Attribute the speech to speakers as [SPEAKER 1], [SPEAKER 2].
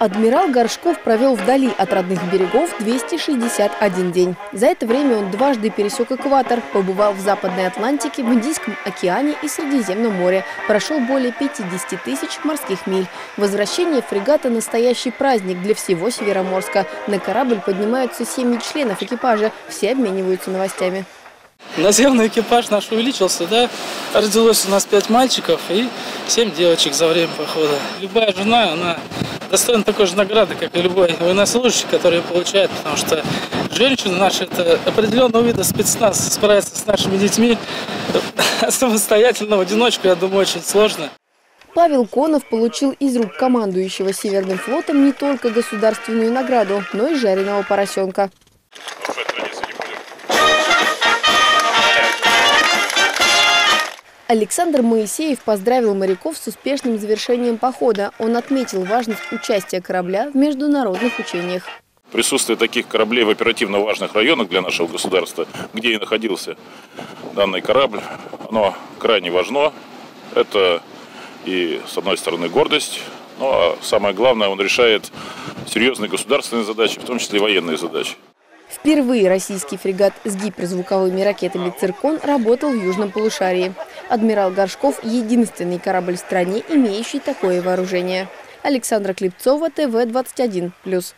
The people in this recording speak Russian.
[SPEAKER 1] Адмирал Горшков провел вдали от родных берегов 261 день. За это время он дважды пересек экватор, побывал в Западной Атлантике, в Индийском океане и Средиземном море, прошел более 50 тысяч морских миль. Возвращение фрегата – настоящий праздник для всего Североморска. На корабль поднимаются семьи членов экипажа, все обмениваются новостями.
[SPEAKER 2] Наземный экипаж наш увеличился, да? Родилось у нас пять мальчиков и семь девочек за время похода. Любая жена, она достоин такой же награды, как и любой военнослужащий, который получает, потому что женщины наши это определенного вида спецназ справиться с нашими детьми самостоятельно, в одиночку, я думаю, очень сложно.
[SPEAKER 1] Павел Конов получил из рук командующего Северным флотом не только государственную награду, но и жареного поросенка. Александр Моисеев поздравил моряков с успешным завершением похода. Он отметил важность участия корабля в международных учениях.
[SPEAKER 3] Присутствие таких кораблей в оперативно важных районах для нашего государства, где и находился данный корабль, оно крайне важно. Это и, с одной стороны, гордость, но а самое главное, он решает серьезные государственные задачи, в том числе и военные задачи.
[SPEAKER 1] Впервые российский фрегат с гиперзвуковыми ракетами «Циркон» работал в южном полушарии. «Адмирал Горшков» – единственный корабль в стране, имеющий такое вооружение. Александра Клепцова, ТВ-21+.